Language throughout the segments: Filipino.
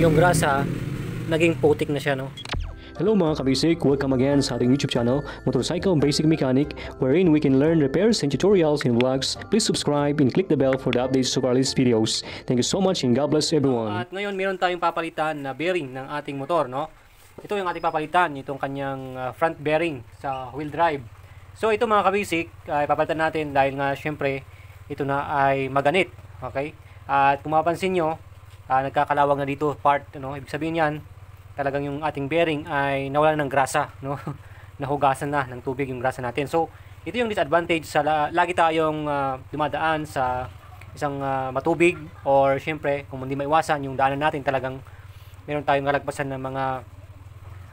yung grasa, naging putik na siya, no? Hello mga kabisik, welcome again sa ating YouTube channel, Motorcycle Basic Mechanic, wherein we can learn repairs and tutorials and vlogs. Please subscribe and click the bell for the updates of our latest videos. Thank you so much and God bless everyone. At ngayon, meron tayong papalitan na bearing ng ating motor, no? Ito yung ating papalitan, itong kanyang uh, front bearing sa wheel drive. So ito mga kabisik, ay papalitan natin dahil nga syempre ito na ay maganit, okay? At kung mapapansin nyo, uh, nagkakalawang na dito part, ano? Ibig sabihin yan, talagang yung ating bearing ay nawala ng grasa, no? Nahugasan na ng tubig yung grasa natin. So, ito yung disadvantage sa la- lagi tayong uh, dumadaan sa isang uh, matubig or syempre kung hindi maiwasan yung daanan natin talagang meron tayong kalagpasan ng mga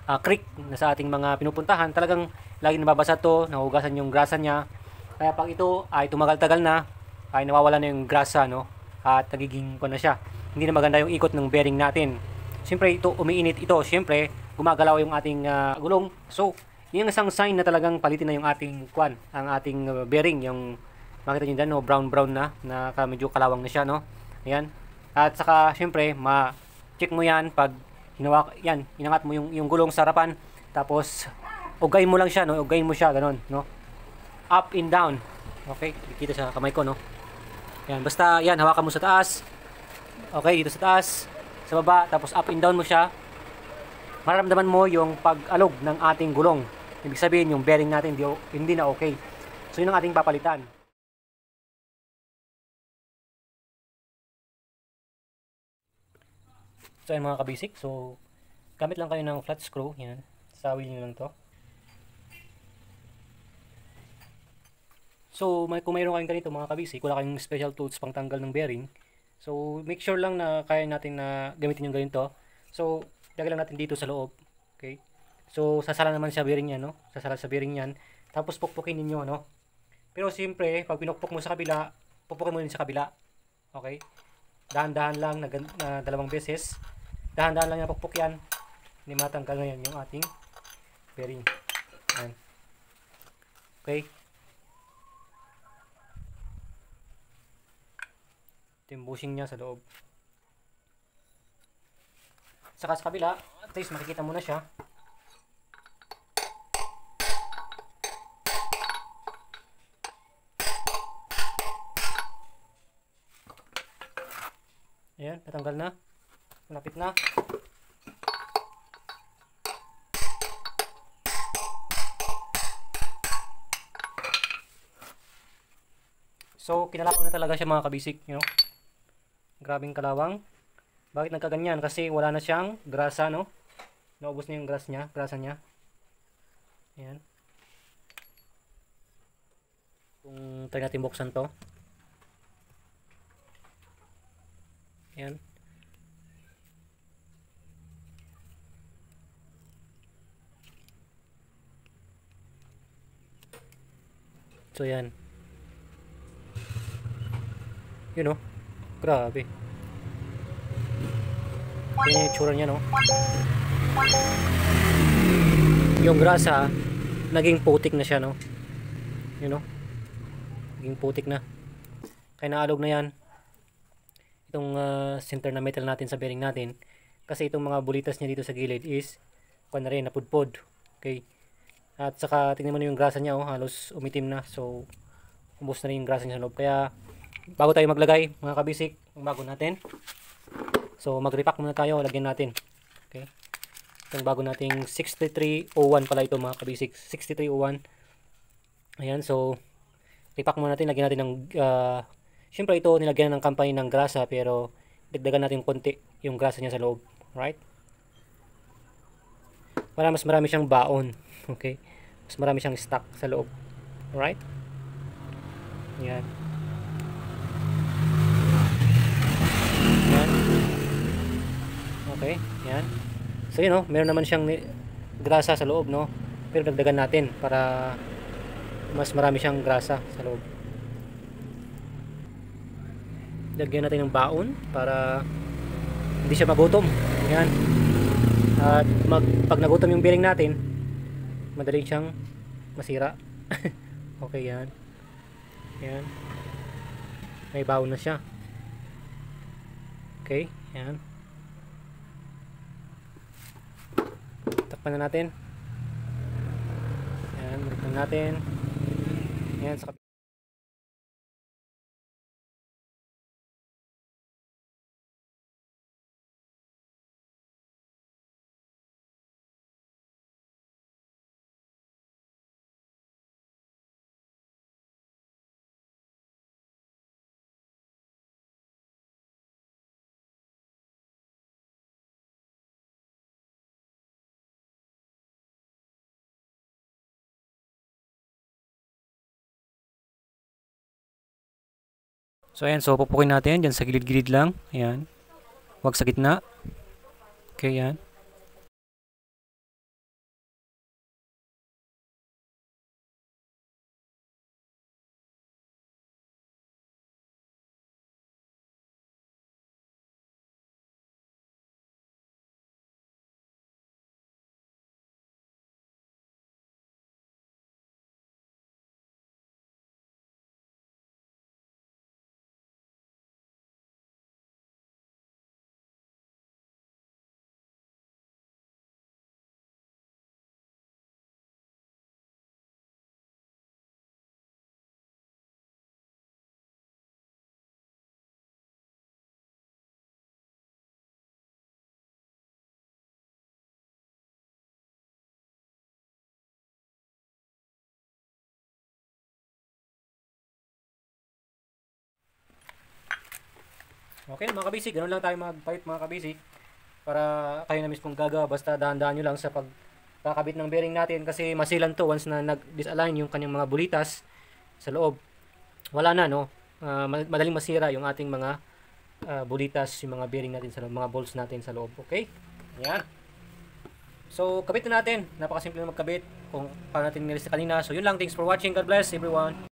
uh, creek na sa ating mga pinupuntahan talagang lagi nababasa to nahugasan yung grasa niya kaya pag ito ay tumagal-tagal na ay nawawala na yung grasa no at nagiging ko na siya hindi na maganda yung ikot ng bearing natin Siyempre ito umiinit ito. Siyempre gumagalaw yung ating uh, gulong. So, yun ang isang sign na talagang palitin na yung ating kwan, ang ating uh, bearing, yung makita niyo dyan, no, brown brown na, na medyo kalawang na siya, no. Ayan. At saka siyempre, ma-check mo yan pag hinawa, yan, inangat mo yung yung gulong sa harapan, tapos ugayin mo lang siya, no. Ugayin mo siya ganun, no. Up and down. Okay, kita sa kamay ko, no. Yan, basta yan, hawakan mo sa taas. Okay, dito sa taas sa baba, tapos up and down mo siya, mararamdaman mo yung pag-alog ng ating gulong. Ibig sabihin, yung bearing natin hindi, na okay. So, yun ang ating papalitan. So, yan mga kabisik. So, gamit lang kayo ng flat screw. Yan. Sa wheel nyo lang to. So, may, kung mayroon kayong ganito mga kabisik, wala kayong special tools pang tanggal ng bearing, So, make sure lang na kaya natin na gamitin yung ganito. So, lagay lang natin dito sa loob. Okay? So, sasala naman sa bearing yan, no? Sasala sa bearing yan. Tapos, pukpukin ninyo, no? Pero, siyempre, pag pinukpok mo sa kabila, pukpukin mo din sa kabila. Okay? Dahan-dahan lang na, na dalawang beses. Dahan-dahan lang na pukpok yan. Hindi matanggal ngayon yung ating bearing. Yan. Okay? Ito yung bushing niya sa loob. Saka sa kabila, at least makikita mo na siya. Ayan, natanggal na. Malapit na. So, kinalapang na talaga siya mga kabisik, you know. Grabing kalawang. Bakit nagkaganyan? Kasi wala na siyang grasa, no? Naubos na yung grass niya, grasa niya. Ayan. Kung try natin buksan to. Ayan. So, yan. You know. Grabe. Yan yung itsura niya, no? Yung grasa, naging putik na siya, no? You know? Naging putik na. Kaya naalog na yan. Itong uh, center na metal natin sa bearing natin. Kasi itong mga bulitas niya dito sa gilid is, kung na rin, napudpod. Okay? At saka, tingnan mo yung grasa niya, oh, halos umitim na. So, ubos na rin yung grasa niya sa loob. Kaya, bago tayo maglagay mga kabisik bago natin. So mag repack muna tayo lagyan natin. Okay? Itong bago nating 6301 pala ito mga kabisik. 6301 ayan so repack muna natin lagyan natin ng uh, syempre ito nilagyan ng company ng grasa pero dagdagan natin konti yung grasa niya sa loob. Right para mas marami siyang baon okay? Mas marami siyang stock sa loob. Right yan Okay, yan. So yun, no, meron naman siyang grasa sa loob, no? Pero dagdagan natin para mas marami siyang grasa sa loob. Lagyan natin ng baon para hindi siya magutom. Yan. At mag, pag nagutom yung bearing natin, madali siyang masira. okay, yan. Yan. May baon na siya. Okay, yan. Na natin. Yan, balik na natin. Yan, sa So ayan, so pupukin natin dyan sa gilid-gilid lang. Ayan. Huwag sa gitna. Okay, yan. Okay, mga kabisik, ganun lang tayo magpalit mga kabisik. Para kayo na mismong gagawa, basta dahan-dahan nyo lang sa pagkakabit ng bearing natin kasi masilan to once na nag-disalign yung kanyang mga bulitas sa loob. Wala na, no? Ma- madaling masira yung ating mga ah, bulitas, yung mga bearing natin sa loob, mga bolts natin sa loob. Okay? Yan. So, kabit na natin. Napakasimple na magkabit kung paano natin nilista kanina. So, yun lang. Thanks for watching. God bless everyone.